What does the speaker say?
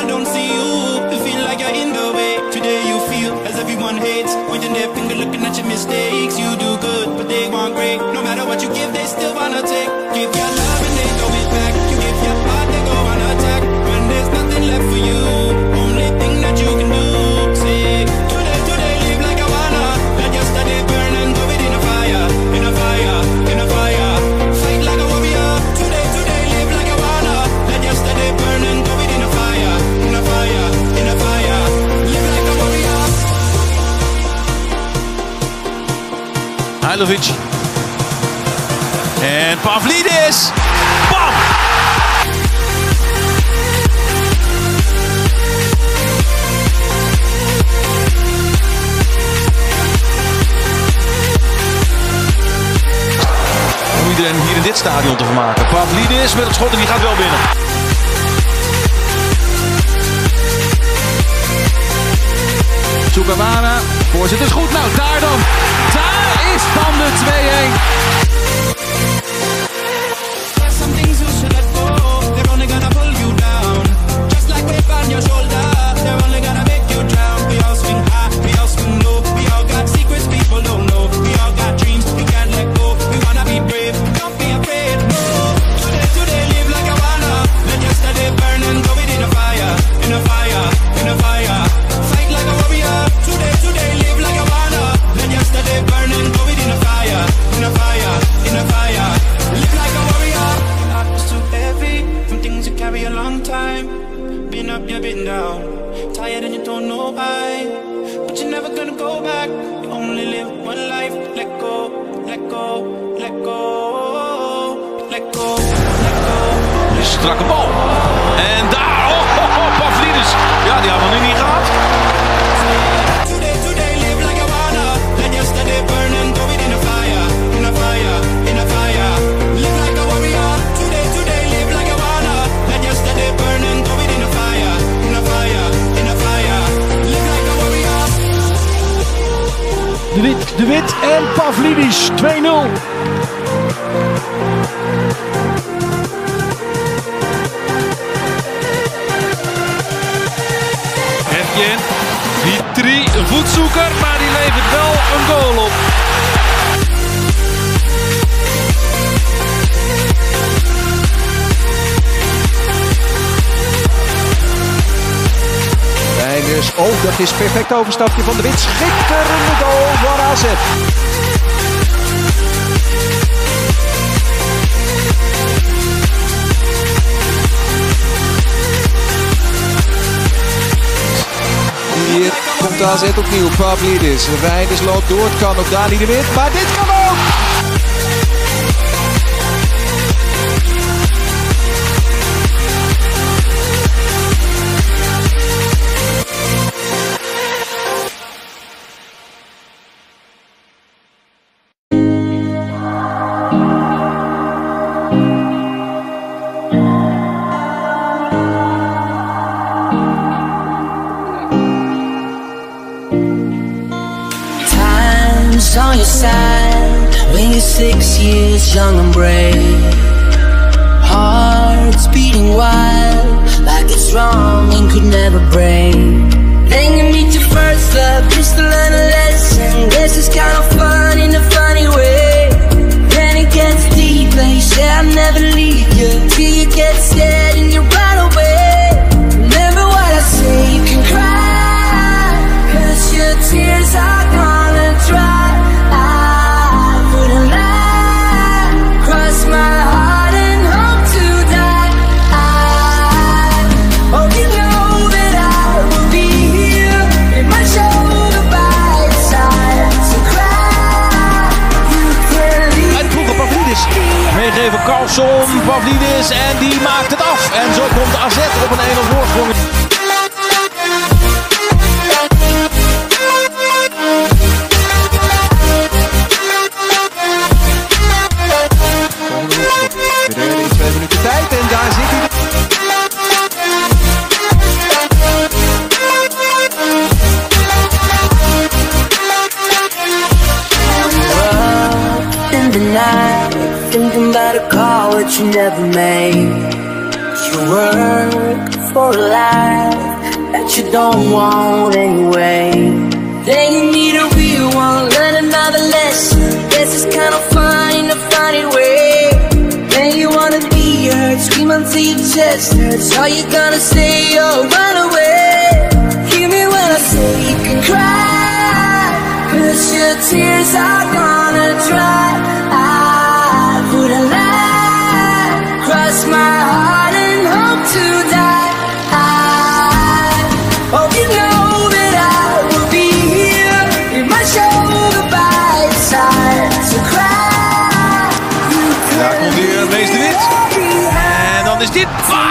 I don't see you. You feel like you're in the way. Today you feel as everyone hates. Pointing their finger, looking at your mistakes. You do good, but they want great. No matter what you give, they still wanna take. Give your love and they throw it En Pavlidis. Bam! Om iedereen hier in dit stadion te vermaken. Pavlidis met het schot en die gaat wel binnen. Sugawara. Voorzet is goed. Nou, daar dan. Daar is dan de 2-1. Strakke bal. En daar, oh, Pavlidis. Ja, die hadden we nu niet gehad. De Wit, De Wit en Pavlidis 2-0. Hefjen. Vitri, een voetzoeker, maar die levert wel een goal op. Reinders. Oh, dat is perfect overstapje van de Wit. Schitterende goal voor AZ. AZ opnieuw. Pavlidis. Reinders loopt door. Het kan ook Dani de Wit. Maar dit kan ook. Time's on your side when you're six years young and brave. Hearts beating wild like it's wrong and could never break. Carlson, Pavlidis en die maakt het af. En zo komt AZ op een 1-0 voorsprong. In twee minuten tijd. En daar zit hij. about a that you never made. You work for a life that you don't want anyway. Then you need a real one, learn another lesson. Guess it's kind of fun in a funny way. Then you wanna be heard, scream until your chest hurts. Are you gonna say or run away? Hear me when I say you can cry, cause your tears are gonna dry. En dan